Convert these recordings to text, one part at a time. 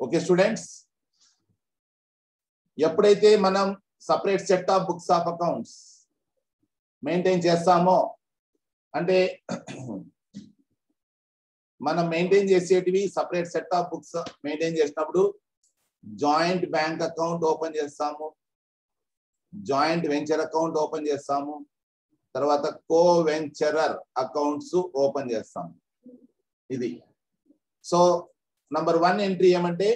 Okay students ఎప్పుడైతే మనం separate set of books of accounts maintain చేస్తామో అంటే మనం మెయింటైన్ చేసేటివి separate set of books maintain చేసినప్పుడు జాయింట్ బ్యాంక్ అకౌంట్ ఓపెన్ చేస్తాము జాయింట్ వెంచర్ అకౌంట్ ఓపెన్ చేస్తాము తర్వాత కో వెంచరర్ అకౌంట్స్ ఓపెన్ చేస్తాము. ఇది. సో నంబర్ వన్ ఎంట్రీ ఏమంటే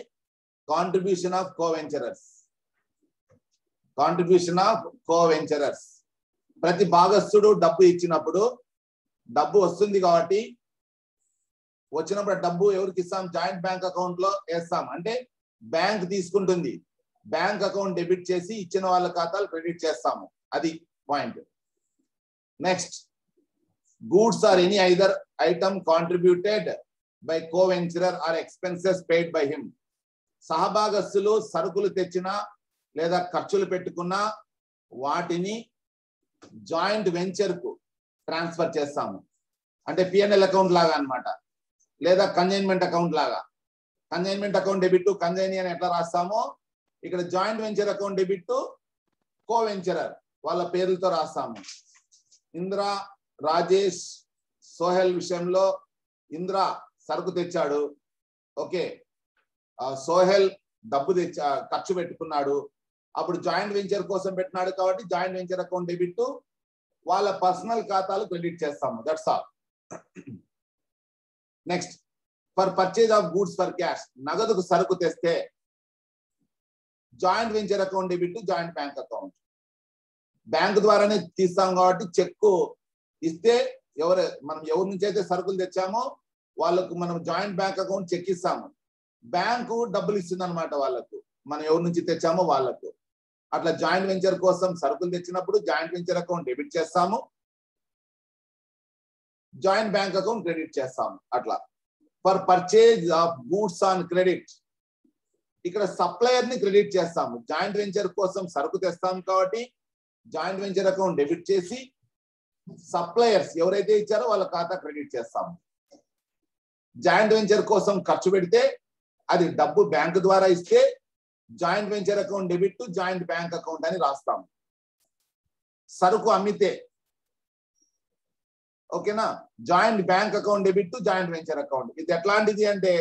contribution of coventurers contribution of coventurers ప్రతి భాగస్థుడు డబ్బు ఇచ్చినప్పుడు డబ్బు వస్తుంది కాబట్టి వచ్చినప్పుడు డబ్బు ఎవరికి ఇస్తాం? జాయింట్ బ్యాంక్ అకౌంట్లో వేస్తాం. అంటే బ్యాంక్ తీసుకుంటుంది. బ్యాంక్ అకౌంట్ డెబిట్ చేసి ఇచ్చిన వాళ్ళ ఖాతాలు క్రెడిట్ చేస్తాము. అది point. Next goods or any either item contributed by co venturer or expenses paid by him సహభాగస్తులు సరుకులు తెచ్చినా లేదా ఖర్చులు పెట్టుకున్నా వాటిని జాయింట్ వెంచర్కు ట్రాన్స్ఫర్ చేస్తాము. అంటే పిఎన్ఎల్ అకౌంట్ లాగా అన్నమాట. లేదా కన్జైన్మెంట్ అకౌంట్ లాగా. కన్జైన్మెంట్ అకౌంట్ డెబిట్ కన్జైని అని ఎట్లా రాస్తామో ఇక్కడ joint venture account debit co venturer వాళ్ళ పేర్లతో రాస్తాము. ఇంద్ర రాజేష్ సోహెల్ విషయంలో ఇంద్ర సరుకు తెచ్చాడు. ఓకే. సోహెల్ డబ్బు తెచ్చా ఖర్చు పెట్టుకున్నాడు. అప్పుడు జాయింట్ వెంచర్ కోసం పెట్టినాడు కాబట్టి జాయింట్ వెంచర్ అకౌంట్ డెబిట్ వాళ్ళ పర్సనల్ ఖాతాలు క్రెడిట్ చేస్తాము. That's all next for purchase of goods for cash నగదుకు సరుకు తెస్తే joint venture account debit joint bank account. Bank ద్వారానే తీస్తాం కాబట్టి చెక్ ఇస్తే ఎవరు మనం ఎవరి నుంచి అయితే సరుకులు తెచ్చామో వాళ్ళకు మనం జాయింట్ బ్యాంక్ అకౌంట్ చెక్ ఇస్తాము బ్యాంకు డబ్బులు ఇస్తుంది అనమాట వాళ్ళకు. మనం ఎవరి నుంచి తెచ్చామో వాళ్ళకు. అట్లా జాయింట్ వెంచర్ కోసం సరుకులు తెచ్చినప్పుడు జాయింట్ వెంచర్ అకౌంట్ డెబిట్ చేస్తాము. జాయింట్ బ్యాంక్ అకౌంట్ క్రెడిట్ చేస్తాము. అట్లా. For purchase of goods on credit. ఇక్కడ సప్లయర్ని క్రెడిట్ చేస్తాము. జాయింట్ వెంచర్ కోసం సరుకు తెస్తాం కాబట్టి జాయింట్ వెంచర్ అకౌంట్ డెబిట్ చేసి సప్లయర్స్ ఎవరైతే ఇచ్చారో వాళ్ళ ఖాతా క్రెడిట్ చేస్తాము. జాయింట్ వెంచర్ కోసం ఖర్చు పెడితే అది డబ్బు బ్యాంకు ద్వారా ఇస్తే joint venture account debit joint bank account అని రాస్తాం. సరుకు అమ్మితే ఓకేనా? Joint bank account debit joint venture account. ఇది ఎట్లాంటిది అంటే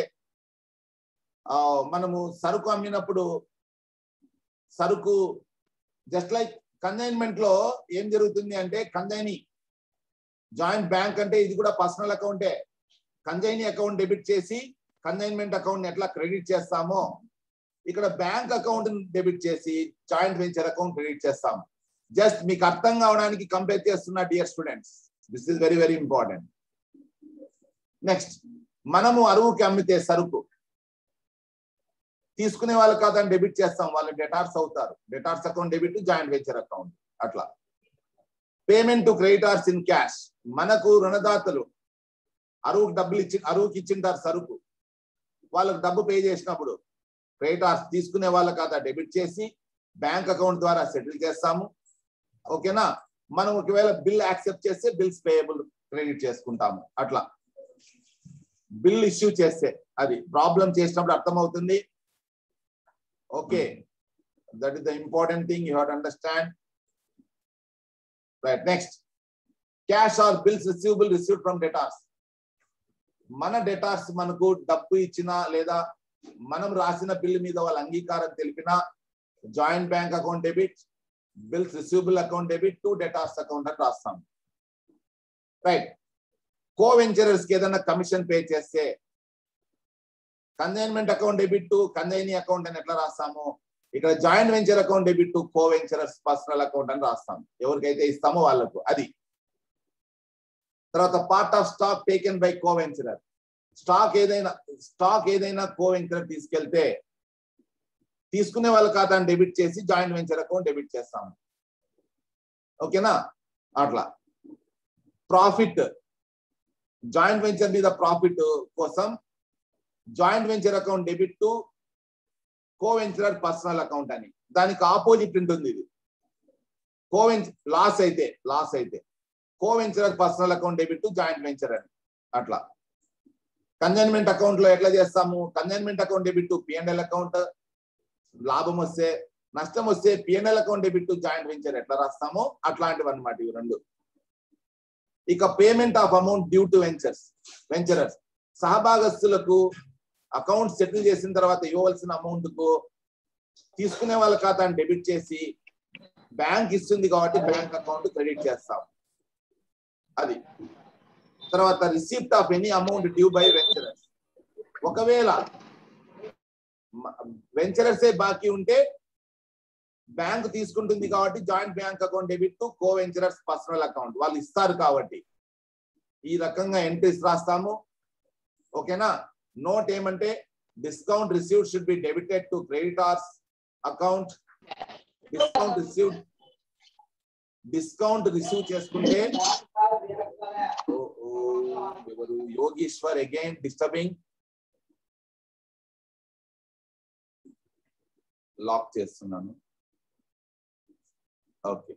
మనము సరుకు అమ్మినప్పుడు సరుకు జస్ట్ లైక్ కన్జైన్మెంట్లో ఏం జరుగుతుంది అంటే కంజైని జాయింట్ బ్యాంక్ అంటే ఇది కూడా పర్సనల్ అకౌంటే. కంజైనీ అకౌంట్ డెబిట్ చేసి కన్జైన్మెంట్ అకౌంట్ ఎట్లా క్రెడిట్ చేస్తామో ఇక్కడ బ్యాంక్ అకౌంట్ డెబిట్ చేసి జాయింట్ వెంచర్ అకౌంట్ క్రెడిట్ చేస్తాం జస్ట్ మీకు అర్థం కావడానికి కంపేర్ చేస్తున్న dear students. This is very very important next మనము అరువుకి అమ్మితే సరుకు. తీసుకునే వాళ్ళు కాదని డెబిట్ చేస్తాం వాళ్ళు డెటార్స్ అవుతారు. Debtors account debit joint venture account. అట్లా. Payment to creditors in cash మనకు రుణదాతలు అరువుకి డబ్బులు ఇచ్చి అరువుకి ఇచ్చింటారు సరుకు. వాళ్ళకు డబ్బు పే చేసినప్పుడు క్రెడిట్ క్రెడిటార్స్ తీసుకునే వాళ్ళ ఖాతా డెబిట్ చేసి బ్యాంక్ అకౌంట్ ద్వారా సెటిల్ చేస్తాము. ఓకేనా? మనం ఒకవేళ బిల్ యాక్సెప్ట్ చేస్తే బిల్స్ పేయబుల్ క్రెడిట్ చేసుకుంటాము. అట్లా. బిల్ ఇష్యూ చేస్తే అది ప్రాబ్లం చేసినప్పుడు అర్థమవుతుంది. Okay. That is the important thing you have understand right next cash or bills receivable receive from debtors మన డెటార్స్ మనకు డబ్బు ఇచ్చినా లేదా మనం రాసిన బిల్ మీద వాళ్ళ అంగీకారం తెలిపినా joint bank account debit bills receivable account debit to debtors account అని రాస్తాం. రైట్. కో వెంచరర్స్కి ఏదైనా కమిషన్ పే చేస్తే consignment account debit to consignee account అని ఎట్లా రాస్తాము? ఇక్కడ joint venture account debit to co venturers personal account అని రాస్తాం. ఎవరికైతే ఇస్తామో వాళ్ళకు. అది. తర్వాత part of stock taken by co stock ఏదైనా స్టాక్ ఏదైనా కో తీసుకెళ్తే తీసుకునే వాళ్ళ ఖాతాను డెబిట్ చేసి జాయింట్ వెంచర్ అకౌంట్ డెబిట్ చేస్తాము. ఓకేనా? అట్లా. ప్రాఫిట్ జాయింట్ వెంచర్ మీద ప్రాఫిట్ కోసం joint venture account debit to coventurer personal account అని. దానికి ఆపోజిట్ ఉంటుంది ఇది. కోవెన్ లాస్ అయితే లాస్ అయితే. Co venturers personal account debit joint venture అని. అట్లా. కన్జైన్మెంట్ అకౌంట్లో ఎట్లా చేస్తాము? Consignment account debit PNL account లాభం వస్తే నష్టం వస్తే PNL account debit joint venture ఎట్లా రాస్తామో? అట్లాంటివి అనమాట ఇవి రెండు. ఇక payment of amount due to ventures venturers సహభాగస్తులకు account settle చేసిన తర్వాత ఇవ్వవలసిన అమౌంట్కు తీసుకునే వాళ్ళ ఖాతాను డెబిట్ చేసి బ్యాంక్ ఇస్తుంది కాబట్టి బ్యాంక్ అకౌంట్ క్రెడిట్ చేస్తాం. అది. తర్వాత receipt of any amount due by venturers ఒకవేళ వెంచరర్సే బాకీ ఉంటే బ్యాంక్ తీసుకుంటుంది కాబట్టి joint bank account debit to co venturers personal account. వాళ్ళు ఇస్తారు కాబట్టి. ఈ రకంగా ఎంట్రీస్ రాస్తాము. ఓకేనా? నోట్ ఏమంటే discount received should be debited to creditors account. Discount received discount receive చేసుకుంటే ఎవరు యోగీశ్వర్ అగైన్ డిస్టర్బింగ్ లాక్ చేస్తున్నాను ఓకే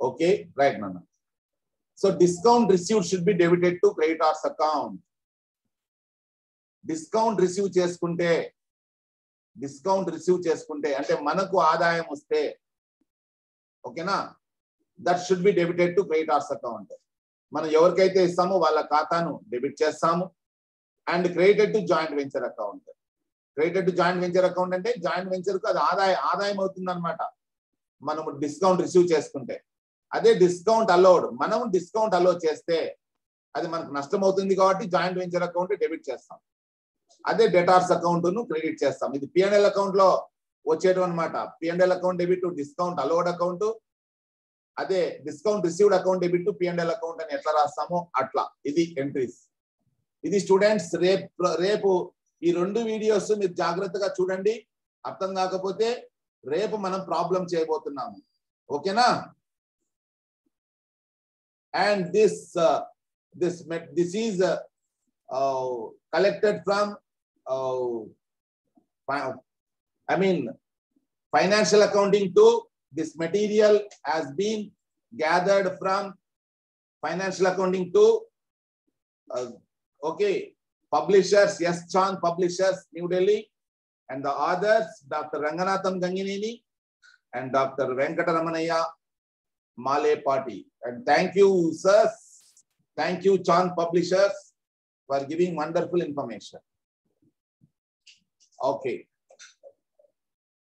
ఓకే రైట్ నాన్న so discount receive should be debited to creditors account discount receive చేసుకుంటే discount receive చేసుకుంటే అంటే మనకు ఆదాయం వస్తే ఓకేనా that should be debited to creditors account మనం ఎవరికైతే ఇస్తామో వాళ్ళ ఖాతాను డెబిట్ చేస్తాము. And credited to joint venture account credited to joint venture account అంటే జాయింట్ వెంచర్కు అది ఆదాయ ఆదాయం అవుతుంది అనమాట మనము డిస్కౌంట్ రిసీవ్ చేసుకుంటే. అదే డిస్కౌంట్ అలౌడ్ మనం డిస్కౌంట్ అలో చేస్తే అది మనకు నష్టం అవుతుంది కాబట్టి జాయింట్ వెంచర్ అకౌంట్ డెబిట్ చేస్తాం. అదే డెటార్స్ అకౌంట్ను క్రెడిట్ చేస్తాం. ఇది పిఎన్ఎల్ అకౌంట్లో అనమాట PNL account debit to discount allowed account అదే discount received account debit to PNL account అని ఎట్లా రాస్తామో అట్లా. ఇది ఎంట్రీస్ ఇది స్టూడెంట్స్ రేపు రేపు ఈ రెండు వీడియోస్ మీరు జాగ్రత్తగా చూడండి. అర్థం కాకపోతే రేపు మనం ప్రాబ్లం చేయబోతున్నాము. ఓకేనా? And this this this is collected from I mean financial accounting two. This material has been gathered from financial accounting too. Uh, okay, publishers yes Chan publishers New Delhi and the others Dr. Ranganatham Gangineni and Dr. Venkataramanaya Male Party. And thank you, sirs. Thank you, Chan publishers for giving wonderful information. Okay.